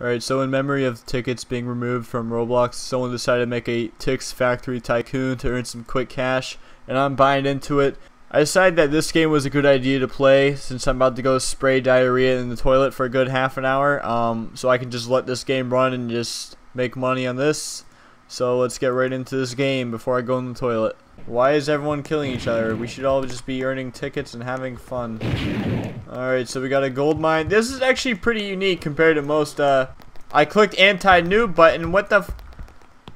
Alright, so in memory of tickets being removed from Roblox, someone decided to make a Tix Factory Tycoon to earn some quick cash, and I'm buying into it. I decided that this game was a good idea to play since I'm about to go spray diarrhea in the toilet for a good half an hour, um, so I can just let this game run and just make money on this. So let's get right into this game before I go in the toilet. Why is everyone killing each other? We should all just be earning tickets and having fun. Alright, so we got a gold mine. This is actually pretty unique compared to most, uh... I clicked anti-noob button. What the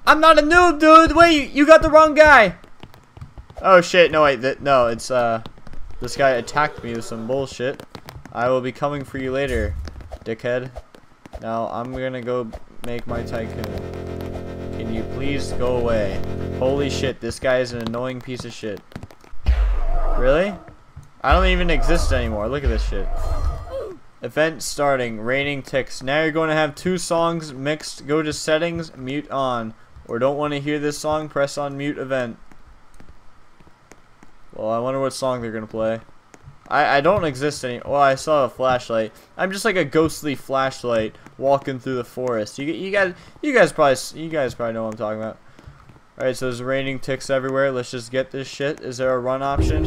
I'm not a noob, dude! Wait, you got the wrong guy! Oh shit, no wait, no, it's, uh... This guy attacked me with some bullshit. I will be coming for you later, dickhead. Now, I'm gonna go make my tycoon. Can you please go away? Holy shit, this guy is an annoying piece of shit. Really? I don't even exist anymore. Look at this shit. Event starting. Raining Tix. Now you're going to have two songs mixed. Go to settings, mute on. Or don't want to hear this song, press on mute event. Well, I wonder what song they're going to play. I, I don't exist any. Well, I saw a flashlight. I'm just like a ghostly flashlight walking through the forest. You you guys you guys probably you guys probably know what I'm talking about. All right, so there's raining Tix everywhere. Let's just get this shit. Is there a run option?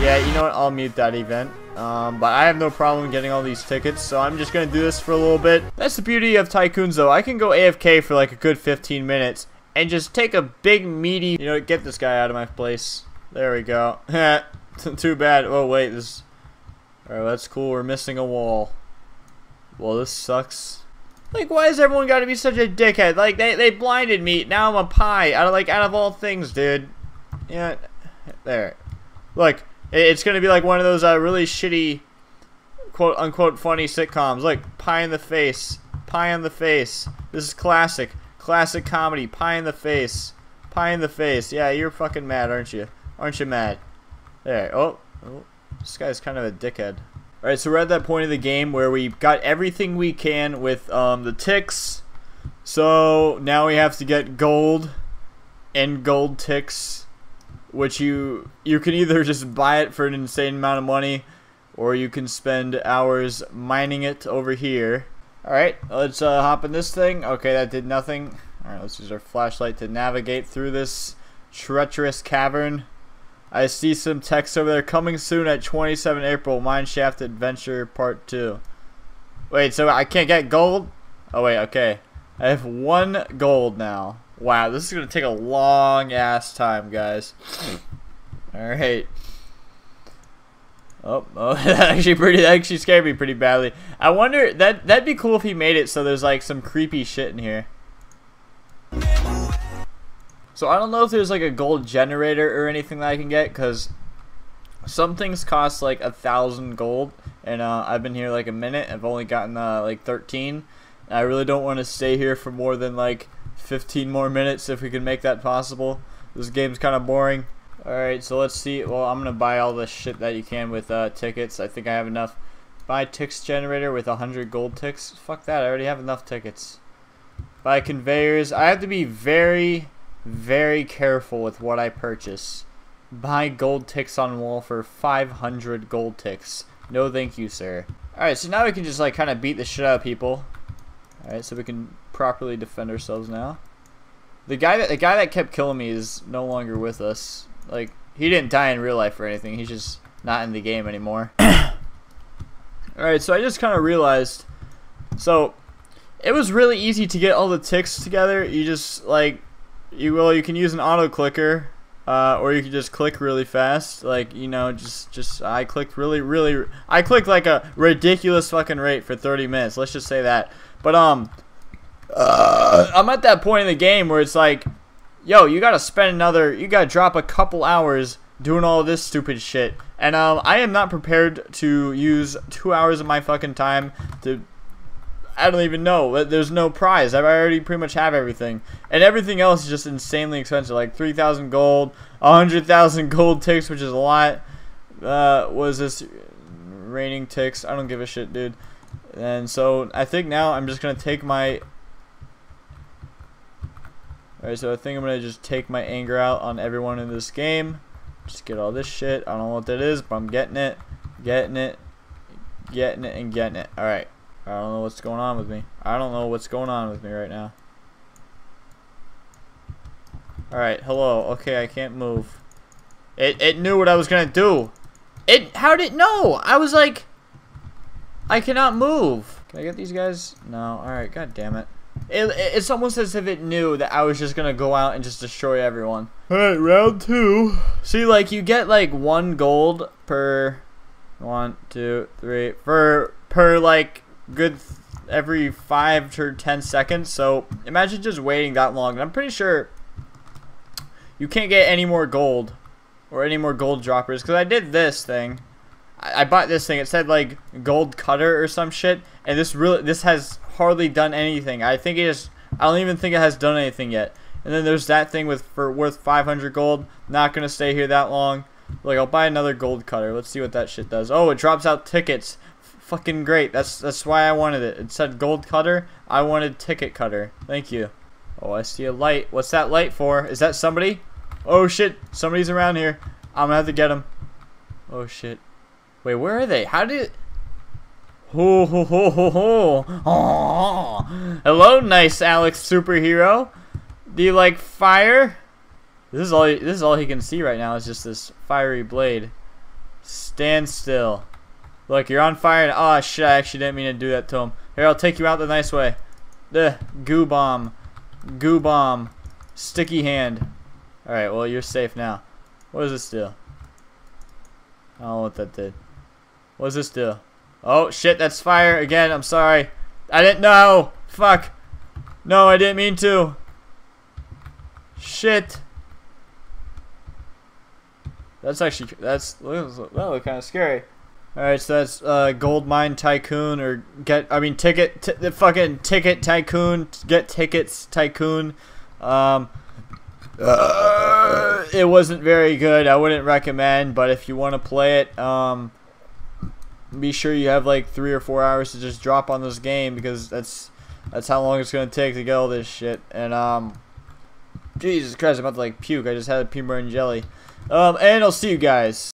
Yeah, you know what? I'll mute that event. Um, but I have no problem getting all these tickets, so I'm just gonna do this for a little bit. That's the beauty of Tycoons, though. I can go AFK for like a good 15 minutes and just take a big meaty. You know, get this guy out of my place. There we go. Too bad. Oh, wait. This. Alright, that's cool. We're missing a wall. Well, this sucks. Like, why has everyone got to be such a dickhead? Like, they, they blinded me. Now I'm a pie. Out of, like, out of all things, dude. Yeah. There. Look. It's going to be like one of those uh, really shitty, quote unquote, funny sitcoms. Like, pie in the face. Pie in the face. This is classic. Classic comedy. Pie in the face. Pie in the face. Yeah, you're fucking mad, aren't you? Aren't you mad? There. Oh, oh, this guy's kind of a dickhead. Alright, so we're at that point of the game where we got everything we can with um, the Tix. So now we have to get gold and gold Tix, which you you can either just buy it for an insane amount of money, or you can spend hours mining it over here. Alright, let's uh, hop in this thing. Okay, that did nothing. Alright, let's use our flashlight to navigate through this treacherous cavern. I see some text over there. Coming soon at 27 April. Mineshaft Adventure Part 2. Wait, so I can't get gold? Oh, wait, okay. I have one gold now. Wow, this is going to take a long ass time, guys. Hmm. Alright. Oh, oh, that actually pretty that actually scared me pretty badly. I wonder that that'd be cool if he made it so there's like some creepy shit in here. So I don't know if there's like a gold generator or anything that I can get because some things cost like a thousand gold and uh, I've been here like a minute. I've only gotten uh, like 13. I really don't want to stay here for more than like 15 more minutes if we can make that possible. This game's kind of boring. Alright, so let's see. Well, I'm going to buy all the shit that you can with uh, tickets. I think I have enough. Buy Tix generator with 100 gold Tix. Fuck that, I already have enough tickets. Buy conveyors. I have to be very very careful with what I purchase. Buy gold Tix on wall for 500 gold Tix. No thank you, sir. Alright, so now we can just like kind of beat the shit out of people. Alright, so we can properly defend ourselves now. The guy that the guy that kept killing me is no longer with us. Like he didn't die in real life or anything. He's just not in the game anymore. Alright, so I just kind of realized so it was really easy to get all the Tix together. You just like you well you can use an auto clicker uh, or you can just click really fast. Like you know just just I clicked really really I clicked like a ridiculous fucking rate for 30 minutes let's just say that. But um uh, I'm at that point in the game where it's like yo you gotta spend another you gotta drop a couple hours doing all this stupid shit. And um I am not prepared to use two hours of my fucking time to I don't even know. There's no prize. I already pretty much have everything. And everything else is just insanely expensive. Like 3,000 gold, 100,000 gold Tix, which is a lot. Uh, was this raining Tix? I don't give a shit, dude. And so I think now I'm just going to take my... Alright, so I think I'm going to just take my anger out on everyone in this game. Just get all this shit. I don't know what that is, but I'm getting it. Getting it. Getting it and getting it. Alright. I don't know what's going on with me. I don't know what's going on with me right now. Alright, hello. Okay, I can't move. It, it knew what I was gonna do. It, how did it know? I was like, I cannot move. Can I get these guys? No, alright, god damn it. It, it. It's almost as if it knew that I was just gonna go out and just destroy everyone. Alright, round two. See, like, you get like one gold per one, two, three, per, per like, good every five to ten seconds. So imagine just waiting that long. And I'm pretty sure you can't get any more gold or any more gold droppers because I did this thing. I, I bought this thing. It said like gold cutter or some shit, and this really this has hardly done anything. I think it is. I don't even think it has done anything yet. And then there's that thing with for worth 500 gold. Not gonna stay here that long. Like I'll buy another gold cutter. Let's see what that shit does. Oh, it drops out tickets fucking great. That's that's why I wanted it. It said gold cutter. I wanted ticket cutter. Thank you. Oh, I see a light. What's that light for? Is that somebody? Oh shit, somebody's around here. I'm gonna have to get him. Oh shit. Wait, where are they? How did? Ho ho ho ho ho! Oh. Hello, nice Alex superhero. Do you like fire? This is all. This is all he can see right now. Is just this fiery blade. Stand still. Look, you're on fire. And, oh, shit, I actually didn't mean to do that to him. Here, I'll take you out the nice way. The goo bomb. Goo bomb. Sticky hand. Alright, well, you're safe now. What does this do? I don't know what that did. What does this do? Oh, shit, that's fire. Again, I'm sorry. I didn't know. Fuck. No, I didn't mean to. Shit. That's actually, that's, that look kind of scary. Alright, so that's uh, Gold Mine Tycoon or get, I mean, ticket, the fucking ticket tycoon, get tickets tycoon. Um, uh, it wasn't very good. I wouldn't recommend, but if you want to play it, um, be sure you have like three or four hours to just drop on this game because that's that's how long it's gonna take to get all this shit. And um, Jesus Christ, I'm about to like puke. I just had a peanut butter and jelly. Um, and I'll see you guys.